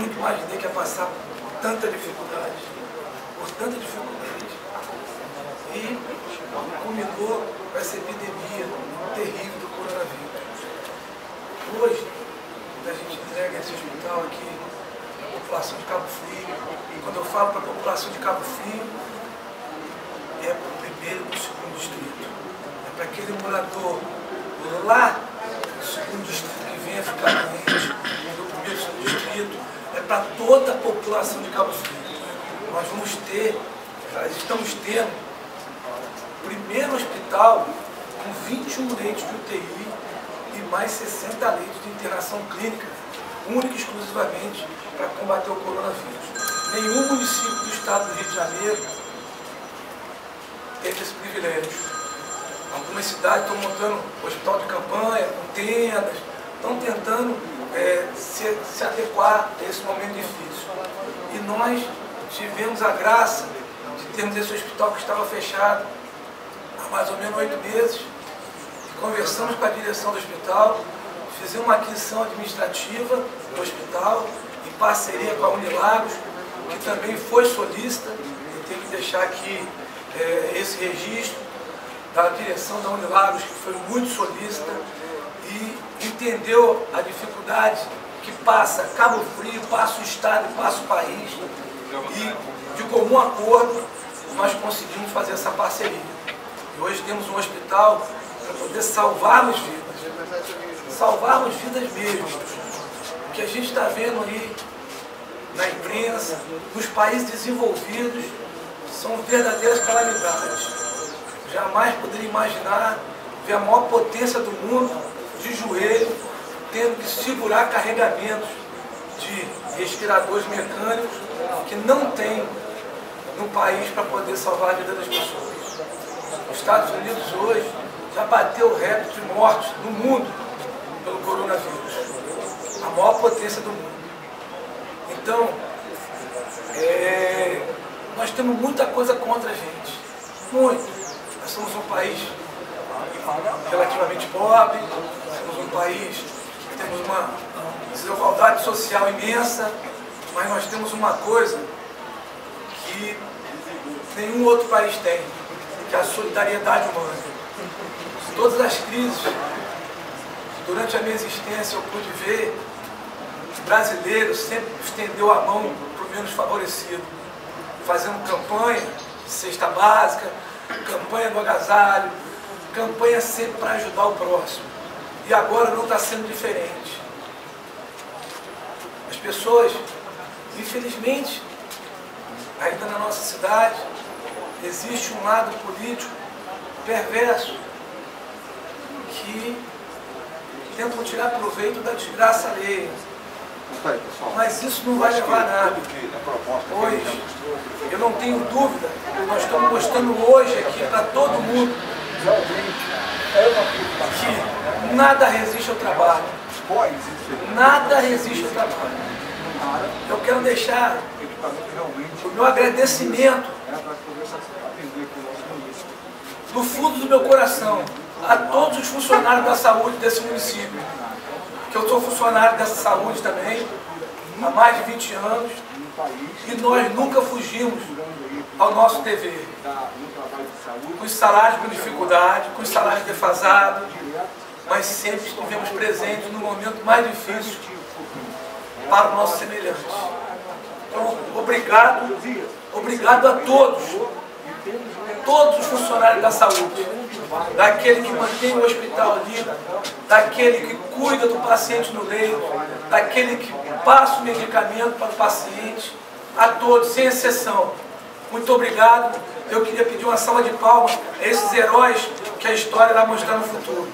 nunca imaginei que ia passar por tanta dificuldade, por tanta dificuldade. E culminou com essa epidemia terrível do coronavírus. Hoje, quando a gente entrega esse hospital aqui, a população de Cabo Frio, quando eu falo para a população de Cabo Frio, é para o primeiro e o segundo distrito. É para aquele morador lá do segundo distrito que venha ficar doente, do primeiro segundo distrito, para toda a população de Cabo Frio. Nós vamos ter, nós estamos tendo o primeiro hospital com 21 leitos de UTI e mais 60 leitos de internação clínica, única e exclusivamente para combater o coronavírus. Nenhum município do estado do Rio de Janeiro teve esse privilégio. Algumas cidades estão montando hospital de campanha, com tendas, estão tentando é, se, se adequar a esse momento difícil. E nós tivemos a graça de termos esse hospital que estava fechado há mais ou menos oito meses. Conversamos com a direção do hospital, fizemos uma aquisição administrativa do hospital, em parceria com a Unilagos, que também foi solista, eu tenho que deixar aqui é, esse registro da direção da Unilagos, que foi muito solista e entendeu a dificuldade que passa Cabo Frio, passa o Estado passa o país. E de comum acordo nós conseguimos fazer essa parceria. E hoje temos um hospital para poder salvarmos vidas. Salvarmos vidas mesmo. O que a gente está vendo aí na imprensa, nos países desenvolvidos, são verdadeiras calamidades. Jamais poderia imaginar ver a maior potência do mundo de joelho, tendo que segurar carregamentos de respiradores mecânicos que não tem no país para poder salvar a vida das pessoas. Os Estados Unidos hoje já bateu o recorde de mortes no mundo pelo coronavírus. A maior potência do mundo. Então, é, nós temos muita coisa contra a gente. Muito. Nós somos um país relativamente pobre, somos um país que temos uma desigualdade social imensa, mas nós temos uma coisa que nenhum outro país tem, que é a solidariedade humana. Todas as crises, durante a minha existência eu pude ver brasileiros sempre estendeu a mão para o menos favorecido, fazendo campanha de cesta básica, campanha do agasalho, campanha sempre para ajudar o próximo. E agora não está sendo diferente. As pessoas, infelizmente, ainda na nossa cidade, existe um lado político perverso que tentam tirar proveito da desgraça alheia. Mas isso não vai levar a nada. Hoje, eu não tenho dúvida, nós estamos mostrando hoje aqui para todo mundo que nada resiste ao trabalho. Nada resiste ao trabalho. Eu quero deixar o meu agradecimento do fundo do meu coração a todos os funcionários da saúde desse município. Que eu sou funcionário dessa saúde também, há mais de 20 anos, e nós nunca fugimos ao nosso dever. Com os salários com dificuldade, com os salários defasados, mas sempre estivemos presentes no momento mais difícil para o nosso semelhante. Então, obrigado, obrigado a todos, todos os funcionários da saúde, daquele que mantém o hospital ali, daquele que cuida do paciente no leito, daquele que passa o medicamento para o paciente, a todos, sem exceção. Muito obrigado. Eu queria pedir uma salva de palmas a esses heróis que a história vai mostrar no futuro.